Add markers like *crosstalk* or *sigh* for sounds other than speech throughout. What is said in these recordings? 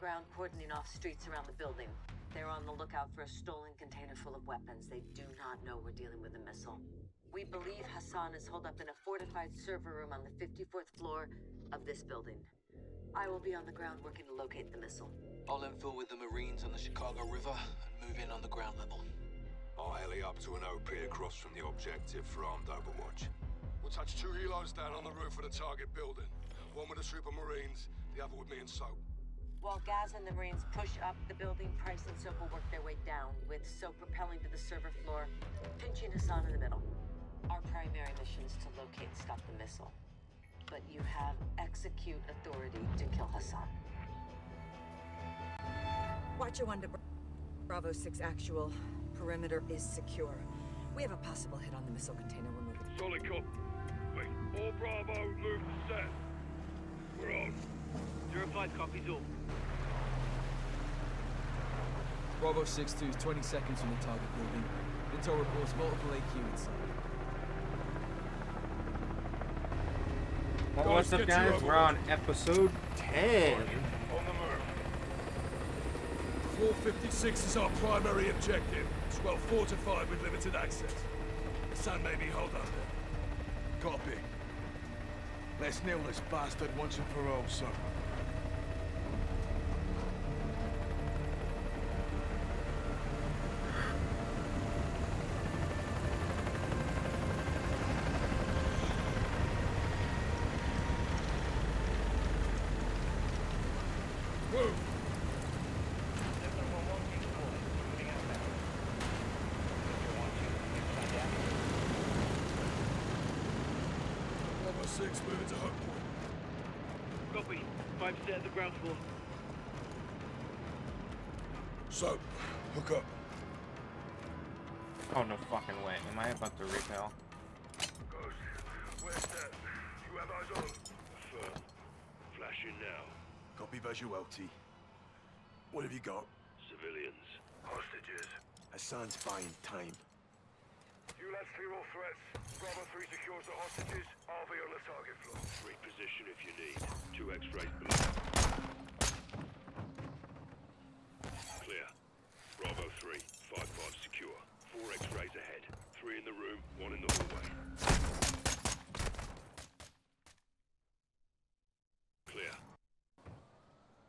ground cordoning off streets around the building. They're on the lookout for a stolen container full of weapons. They do not know we're dealing with a missile. We believe Hassan is holed up in a fortified server room on the 54th floor of this building. I will be on the ground working to locate the missile. I'll infill with the Marines on the Chicago River and move in on the ground level. I'll heli up to an OP across from the objective for armed overwatch. We'll touch two helos down on the roof of the target building. One with a troop of Marines, the other with me and Soap. While Gaz and the Marines push up the building, Price and Soap will work their way down, with Soap propelling to the server floor, pinching Hassan in the middle. Our primary mission is to locate and stop the missile. But you have execute authority to kill Hassan. Watcher 1 to Bravo 6 actual. Perimeter is secure. We have a possible hit on the missile container we're moving. Solid cop. Wait, all Bravo move to set. We're on. Zero five copies all. Bravo 6-2 is 20 seconds from the target building. Intel reports multiple AQ inside. Well, what's up, guys? We're on episode 10. On the move. 456 is our primary objective. It's well fortified with limited access. Hassan may be hold up there. Copy. Let's nail this bastard once and for all, sir. Move! Bravo 6 moving to hook point. Copy. Five set at the ground floor. So, hook up. Oh, no fucking way. Am I about to repel? Ghost, where's that? You have eyes on? Affirm. Flashing now. Copy visual, T. What have you got? Civilians. Hostages. Hassan's buying time. You lads clear all threats. Bravo 3 secures the hostages. I'll on the target floor. Reposition if you need. Two X-rays below. Clear. Bravo 3, 5-5 secure. Four X-rays ahead. Three in the room, one in the hallway. Clear.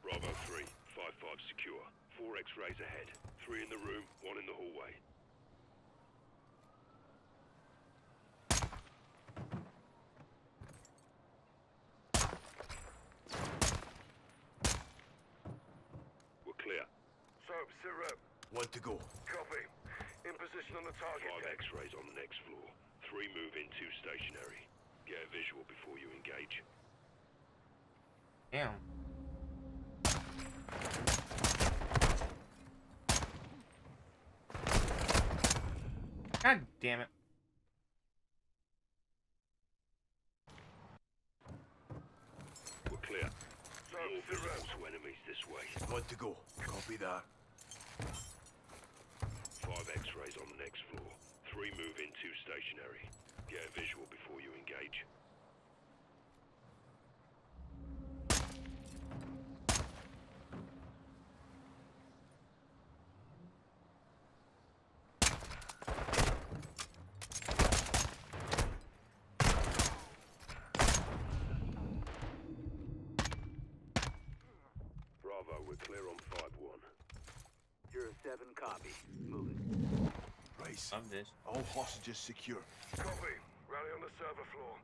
Bravo 3, 5-5 secure. Four X-rays ahead. Three in the room, one in the hallway. We're clear. Soap, sit rep. One to go. Copy. In position on the target. Five X-rays on the next floor. Three move in, two stationary. Get a visual before you engage. Damn. God damn it. We're clear. More visible to enemies this way. One to go. Copy that. Five X-rays on the next floor. Three move in, two stationary. Get a visual before you engage. Bravo, we're clear on 5-1. You're a seven copy. Moving. Rice. Love this. All hostages secure. Copy. Rally on the server floor.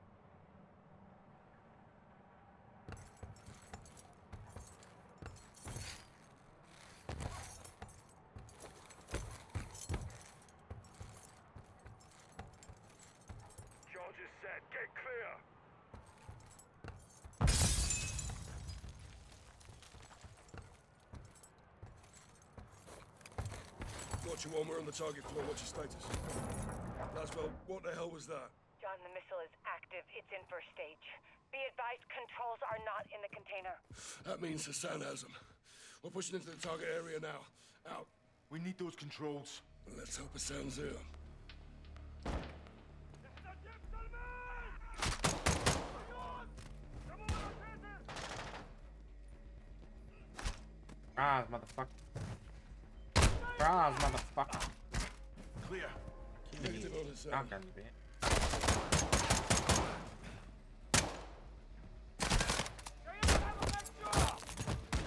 Charges set. Get clear. Got you one. We're on the target floor. What's your status? Laswell, what the hell was that? John, the missile is active. It's in first stage. Be advised. advised controls are not in the container. That means Hassan has them. We're pushing into the target area now. Out. We need those controls. Let's hope Hassan's here. Motherfucker. Raz, motherfucker. Clear. Negative on Hassan. Shotgun bit.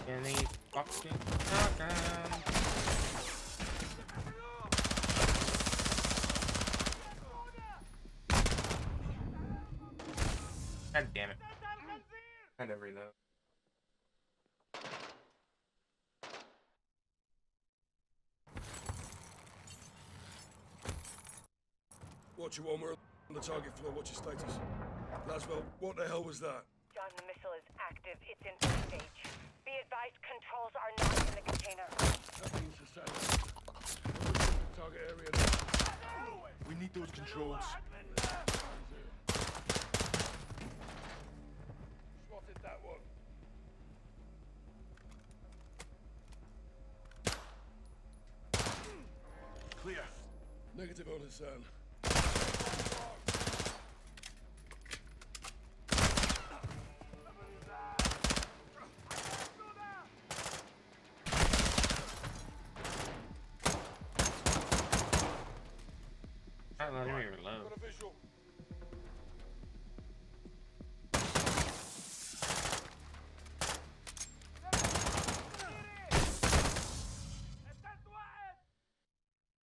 Any fucking shotgun. God damn it. I never reload. Watcher 1, we're on the target floor. What's your status? Laswell, what the hell was that? John, the missile is active. It's in first stage. Be advised controls are not in the container. That means Hassan. We're pushing the target area now. We need those controls. Spotted that one. Clear. Negative on Hassan. Not letting me reload. Got a visual.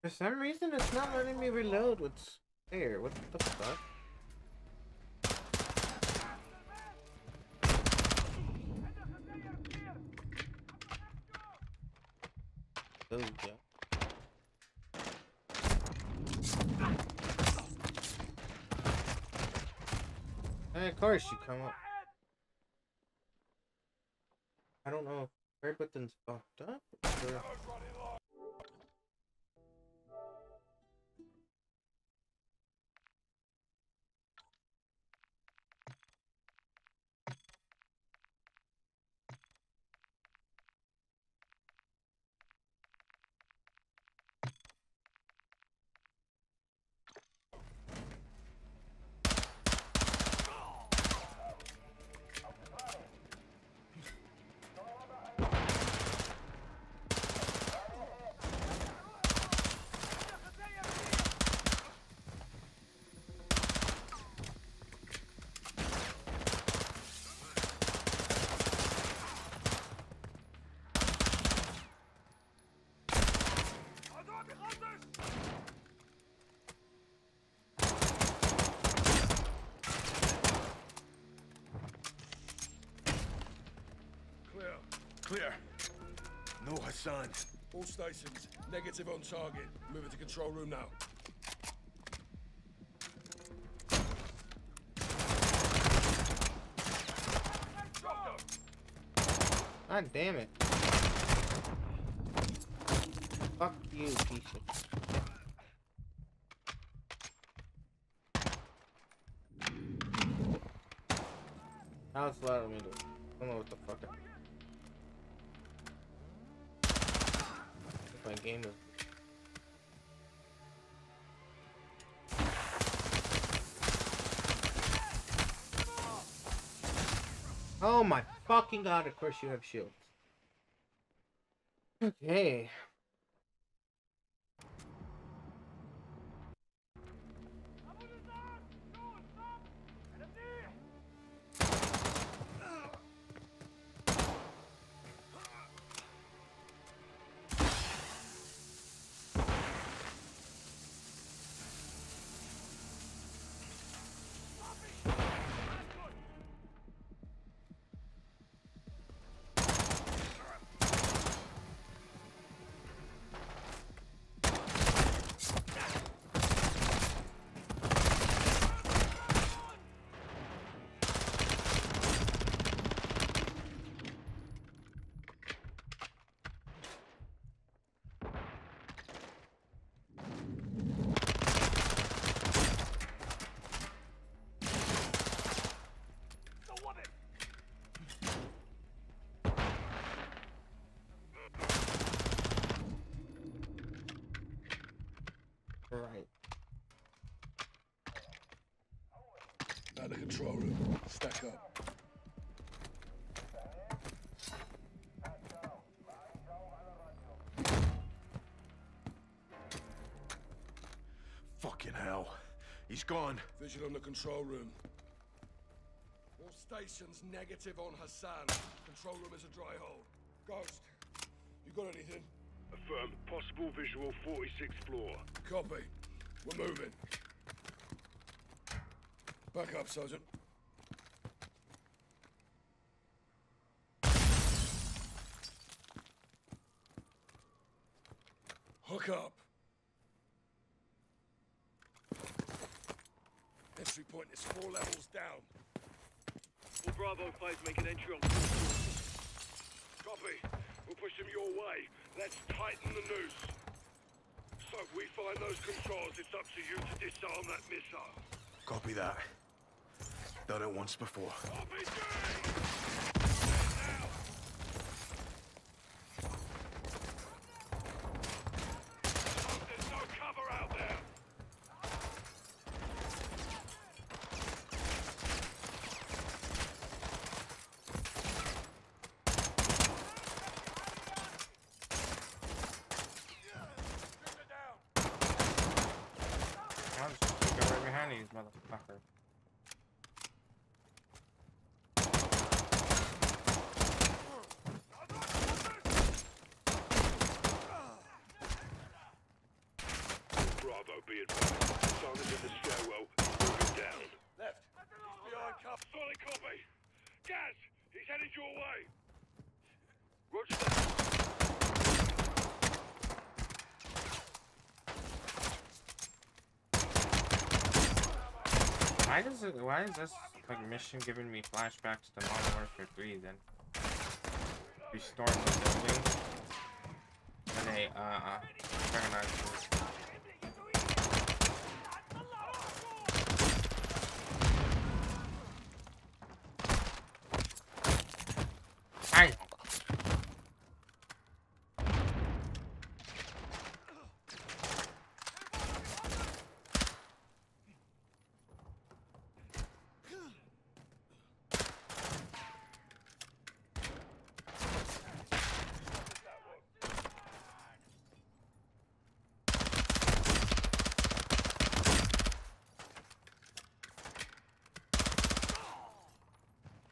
For some reason, it's not letting me reload what's there. What the fuck? Oh, yeah. Hey, of course you come up. I don't know if button's fucked up. Or... No All stations. Negative on target. Moving to control room now. God damn it. Fuck you, piece of shit. Now it's allowing me to. I don't know what the fuck. I... My game is. Oh my fucking god, of course you have shields. Okay. Right. Now the control room. Stack up. Fucking hell. He's gone. Vision on the control room. All stations negative on Hassan. Control room is a dry hole. Ghost, you got anything? Affirm. Possible visual 46th floor. Copy. We're moving. Back up, Sergeant. Hook up. Entry point is four levels down. All Bravo 5 make an entry on Copy. We'll push them your way. Let's tighten the noose. So if we find those controls, it's up to you to disarm that missile. Copy that. Done it once before. RPG! Now! There's no cover out there! I'll just go right behind these motherfuckers. Bravo, be advised. Hassan is in the stairwell. Moving down. Left. He's behind cover. Solid copy. Gaz, he's headed your way. Roger that. Why does it? Why is this like mission giving me flashbacks to Modern Warfare 3? Then we storm the building and they uh, uh recognize me. I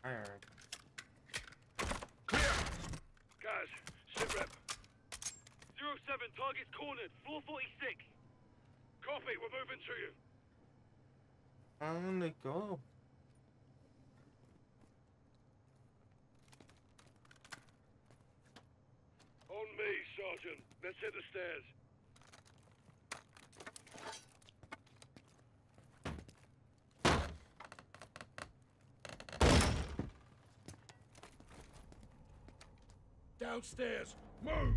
I heard. Gaz, sit rep. 07, target's cornered. Floor 46. Copy, we're moving to you. On the go. On me, Sergeant. Let's hit the stairs. Downstairs. Move!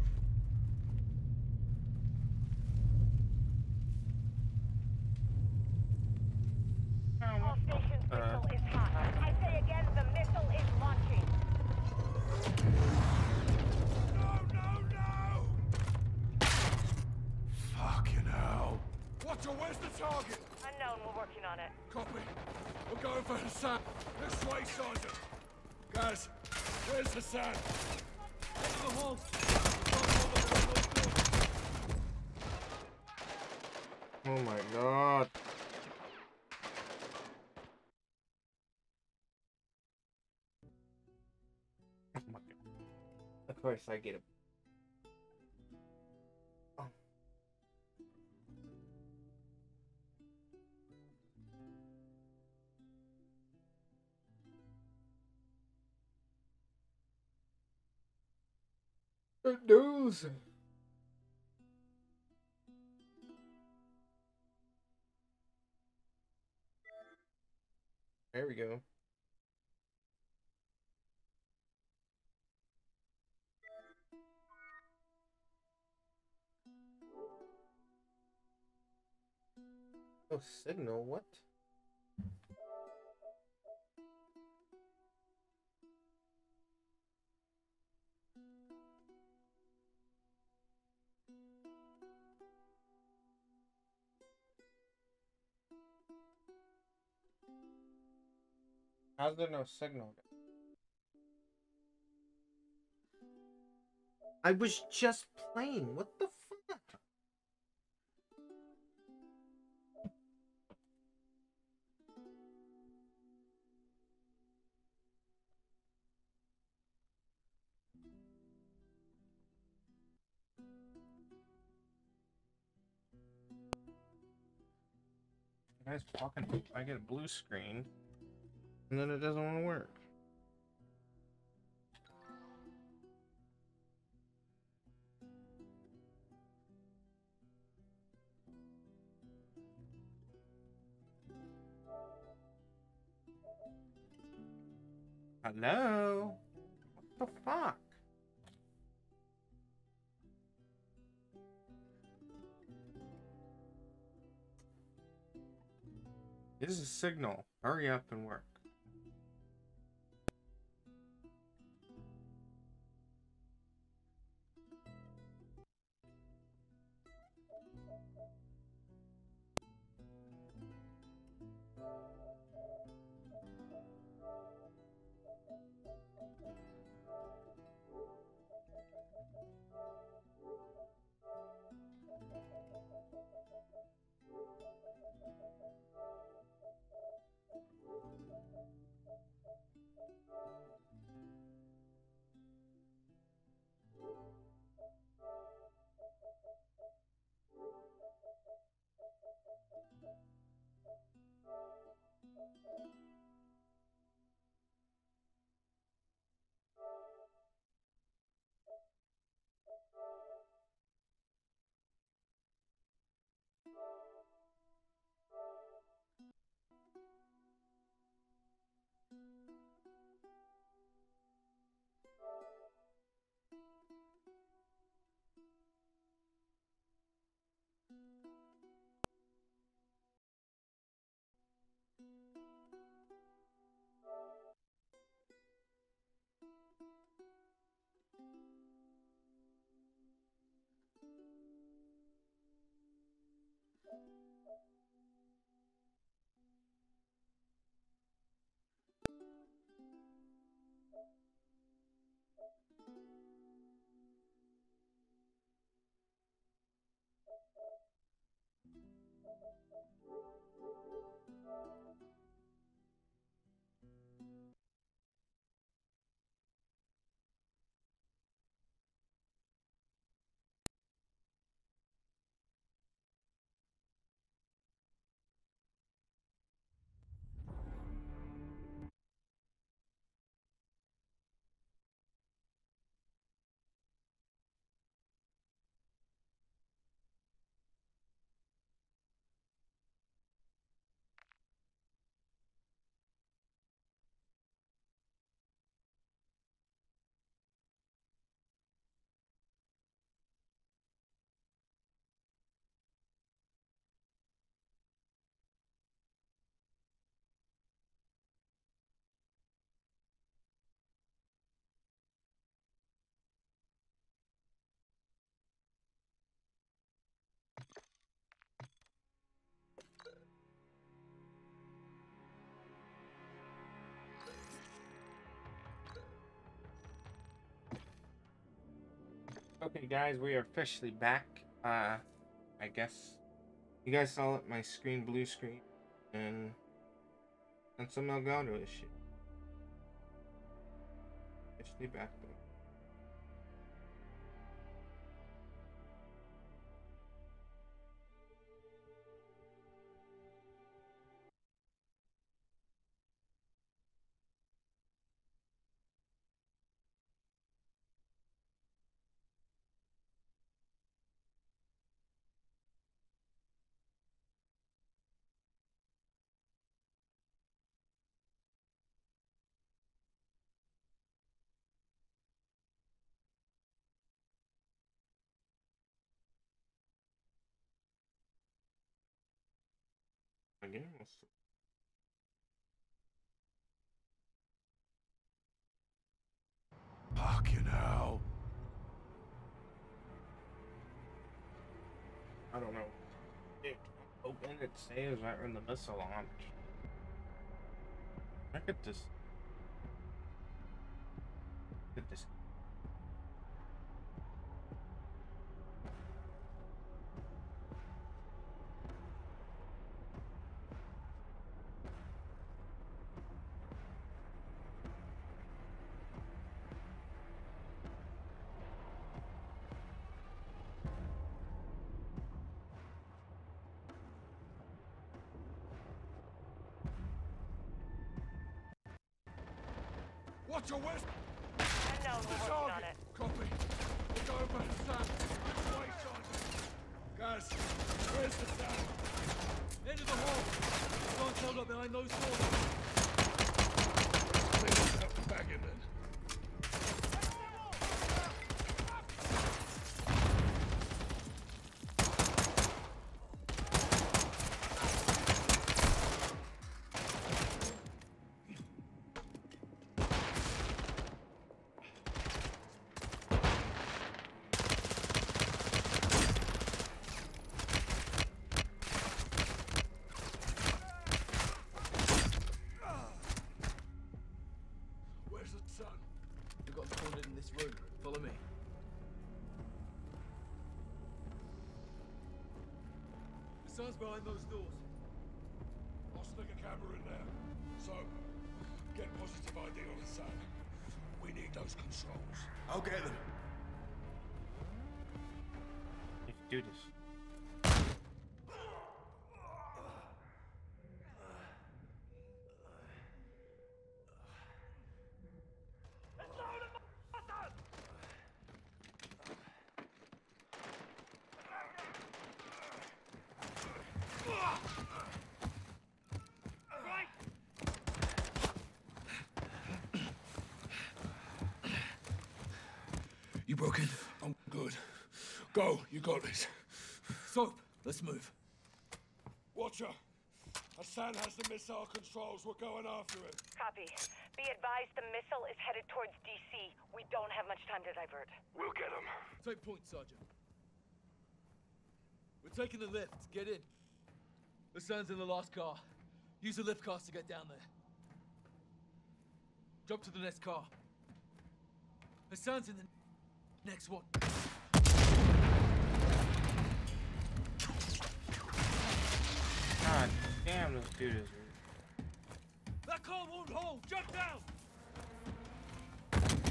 All stations, Uh. missile is hot. I say again, the missile is launching. No, no, no! Fucking hell. Watcher, where's the target? Unknown, we're working on it. Copy. We're going for Hassan. This way, Sergeant. Guys, Oh my god. Of course I get it. There we go. Oh, signal, what? How's there no signal? I was just playing. What the fuck? You guys fucking I get a blue screen and then it doesn't want to work. Hello? What the fuck? This is a signal. Hurry up and work. you. Okay, guys, we are officially back. Uh, I guess you guys saw it, my screen blue screen, and and some Elgato shit. Officially back though. Again, Fucking hell. I don't know. It open it saves right when the missile launch. I could just. Could just. Watch your west. Unknown, we're working on it. Copy. We're going for Hassan. Which way, Sergeant? Guys, where's Hassan? End of the hall. Someone's held up behind those doors. Clear this out and bag him then. Where's Hassan? We've got him cornered in this room. Follow me. Hassan's behind those doors. I'll stick a camera in there. So, get positive ID on Hassan. We need those controls. I'll get them. Let's do this. You broken? I'm good. Go, you got this. Soap, let's move. Watcher, Hassan has the missile controls. We're going after him. Copy. Be advised the missile is headed towards DC. We don't have much time to divert. We'll get him. Take point, Sergeant. We're taking the lift. Get in. Hassan's in the last car. Use the lift cars to get down there. Jump to the next car. Hassan's in the next one. God damn, this dude is. That car won't hold! Jump down!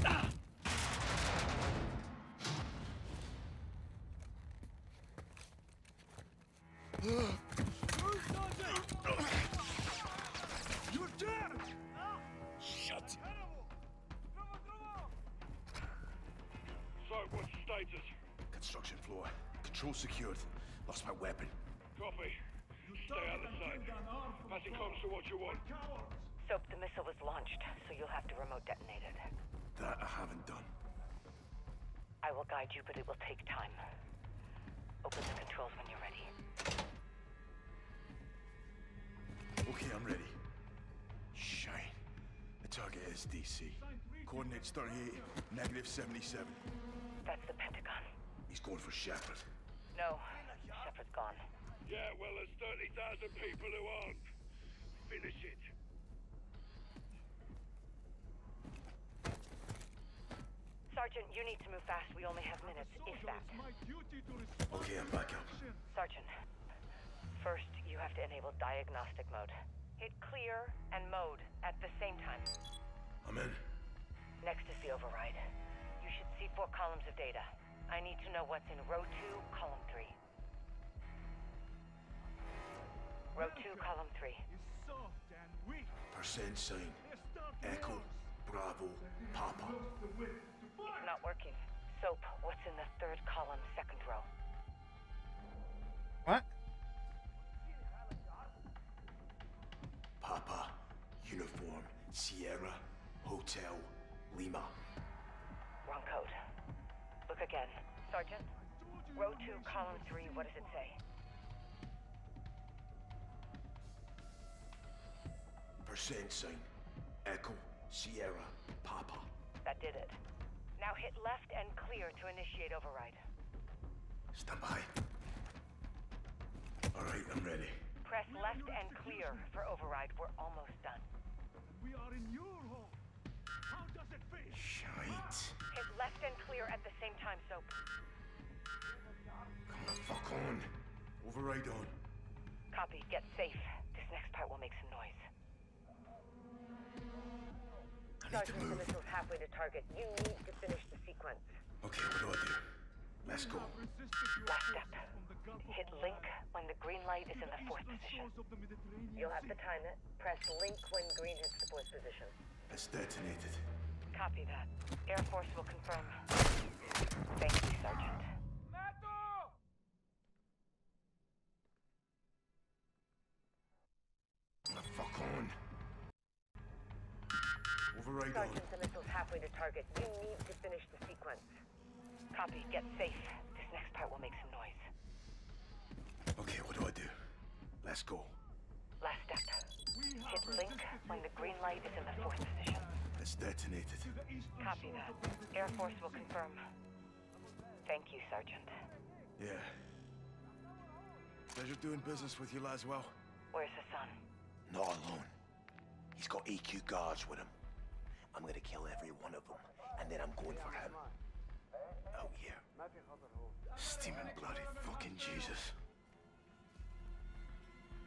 You're Passing comms to what you want. Soap, the missile was launched, so you'll have to remote detonate it. That I haven't done. I will guide you, but it will take time. Open the controls when you're ready. Okay, I'm ready. Shine. The target is DC. Coordinates 38, negative 77. That's the Pentagon. He's going for Shepard. No, Shepard's gone. Yeah, well, there's 30,000 people who aren't. Finish it. Sergeant, you need to move fast. We only have minutes, if that. Okay, I'm back up. Sergeant, first you have to enable diagnostic mode. Hit clear and mode at the same time. I'm in. Next is the override. You should see four columns of data. I need to know what's in row two, column three. Row two, column three. Percent sign. Echo. Bravo. Papa. It's not working. Soap, what's in the third column, second row? What? Papa. Uniform. Sierra. Hotel. Lima. Wrong code. Look again. Sergeant? Row two, column three, what does it say? Percent sign. Echo. Sierra. Papa. That did it. Now hit left and clear to initiate override. Stand by. All right, I'm ready. Press left and clear for override. We're almost done. we are in your home. How does it feel? Shite. Hit left and clear at the same time, Soap. Come the fuck on. Override on. Copy. Get safe. This next part will make some noise. I need to Sergeant, the move. missile's halfway to target. You need to finish the sequence. Okay, what do I do? Let's go. Last step. Hit link when the green light is in the fourth position. You'll have to time it. Press link when green hits the fourth position. It's detonated. Copy that. Air Force will confirm. Thank you, Sergeant. The fuck on. Override on. Sergeant, the missile's halfway to target. You need to finish the sequence. Copy. Get safe. This next part will make some noise. Okay, what do I do? Let's go. Last step. Hit link when the green light is in the fourth position. It's detonated. Copy that. Air Force will confirm. Thank you, Sergeant. Yeah. Pleasure doing business with you, Laswell. Where's Hassan? Not alone. He's got AQ guards with him. I'm gonna kill every one of them, and then I'm going for him. Oh, out here. Steaming bloody fucking Jesus.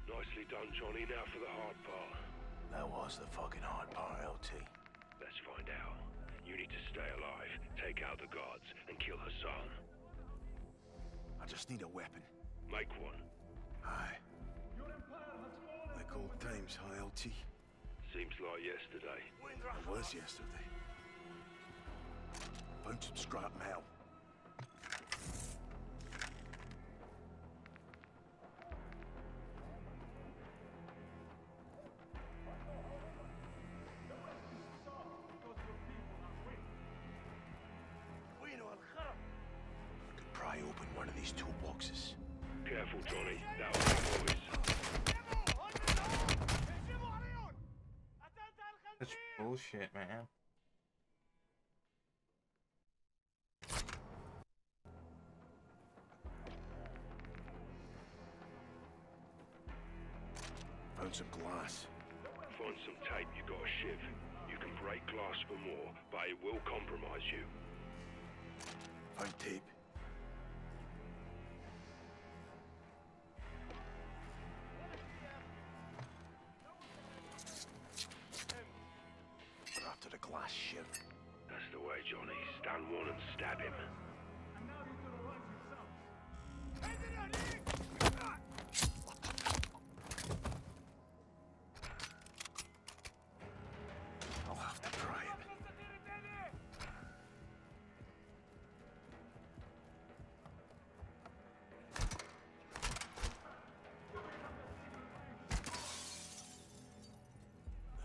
Nicely done, Johnny. Now for the hard part. That was the fucking hard part, LT. Let's find out. You need to stay alive, take out the guards, and kill Hassan. I just need a weapon. Make one. Aye. Like old times, huh, LT? Seems like yesterday. It was yesterday. Found some scrap metal. Could pry open one of these toolboxes. Careful, Johnny. That'll make noise. That's bullshit, man. Found some glass. Find some tape you got a shiv. You can break glass for more, but it will compromise you. Found tape.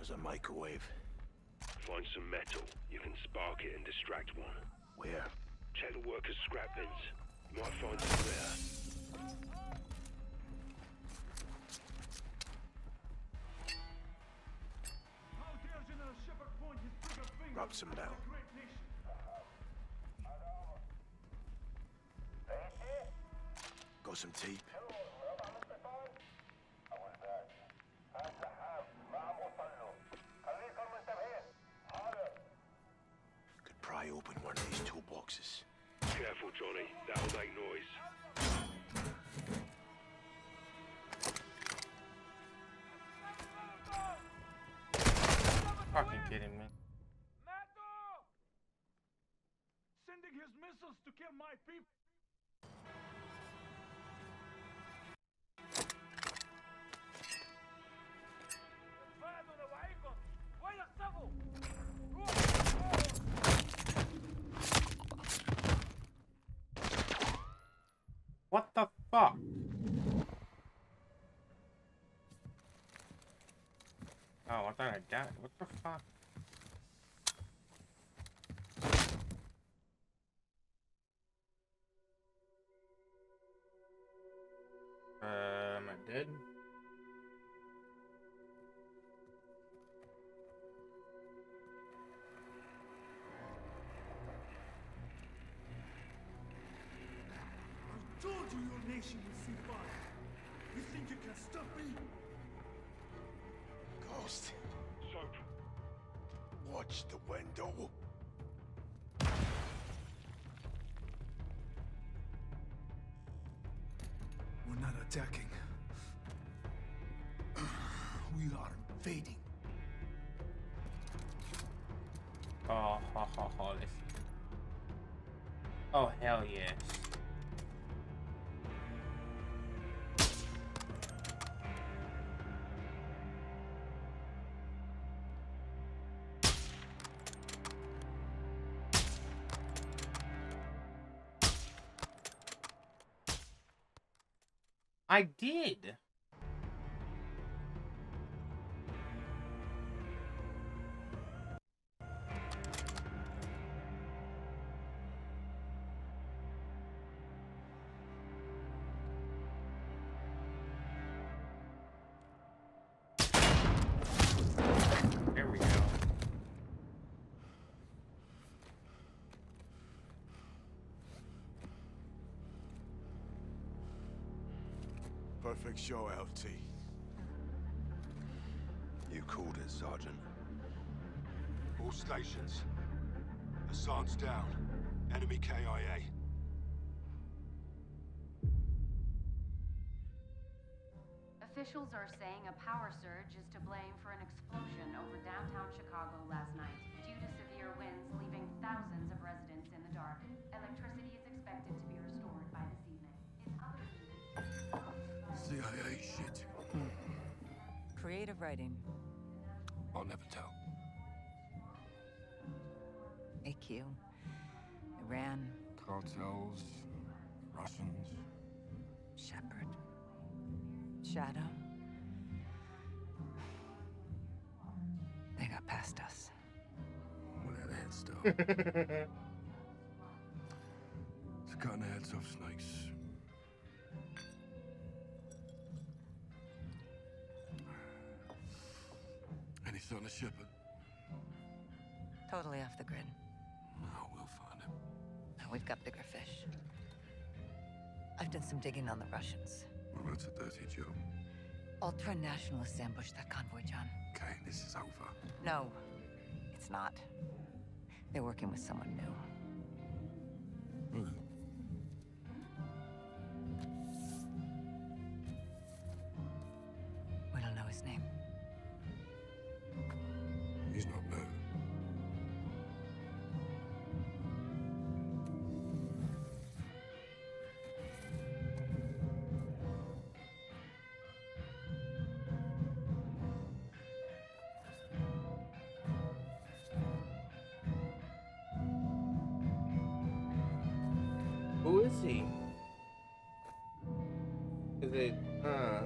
There's a microwave. Find some metal. You can spark it and distract one. Where? Check the workers' scrap bins. You might find some there. Rub some metal. Got some tape. Missiles to kill my people. What the fuck? Oh, I thought I died. What the fuck? Watch the window. We're not attacking. We are invading. Oh, ha, ha, ha, this. Oh, hell yes. I did. Show, LT. You called it, Sergeant. All stations. Hassan's down. Enemy KIA. Officials are saying a power surge is to blame for an explosion over downtown Chicago last night. Due to severe winds leaving thousands of Creative writing. I'll never tell. AQ. Iran. Cartels, Russians. Shepherd. Shadow. They got past us. Well, that head stuff. *laughs* it's cutting the heads off snakes. Sign of Shepherd? Totally off the grid. Oh, we'll find him. We've got bigger fish. I've done some digging on the Russians. Well, that's a dirty job. Ultra-nationalists ambushed that convoy, John. Okay, this is over. No, it's not. They're working with someone new. Who? He? Is it, uh...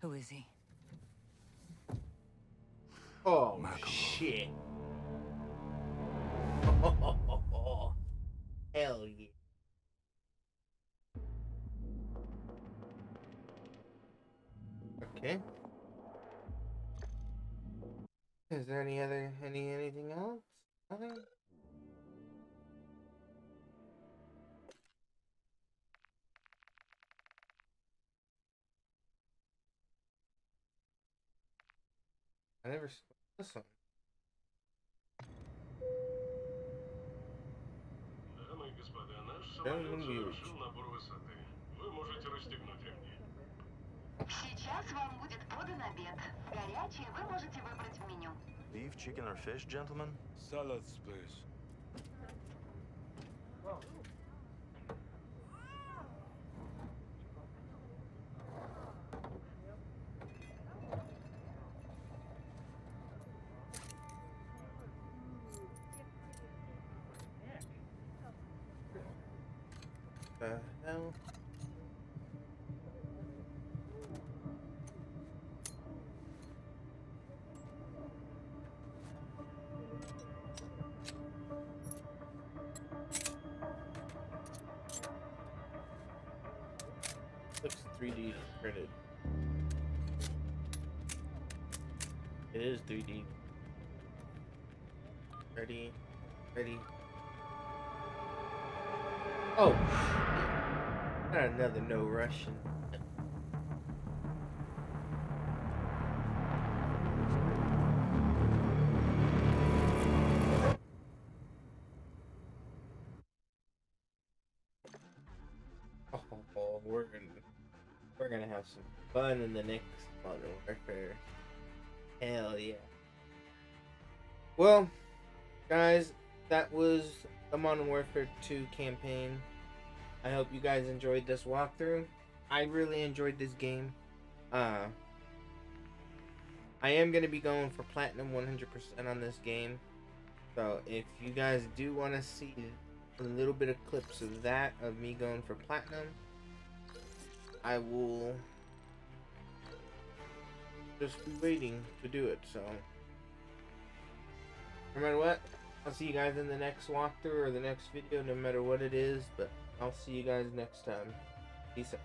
Who is he? Oh, my shit. Сейчас вам будет подан обед. Горячий вы можете выбрать в меню. Beef, chicken, or fish, gentlemen? Salads, please. is 3D. Ready, ready. Oh, not another no Russian. Oh, we're gonna, we're gonna have some fun in the next modern warfare. Hell yeah. Well, guys, that was the Modern Warfare 2 campaign. I hope you guys enjoyed this walkthrough. I really enjoyed this game. Uh, I am going to be going for Platinum 100% on this game. So if you guys do want to see a little bit of clips of that, of me going for Platinum, I will just waiting to do it, so. No matter what, I'll see you guys in the next walkthrough or the next video, no matter what it is, but I'll see you guys next time. Peace out.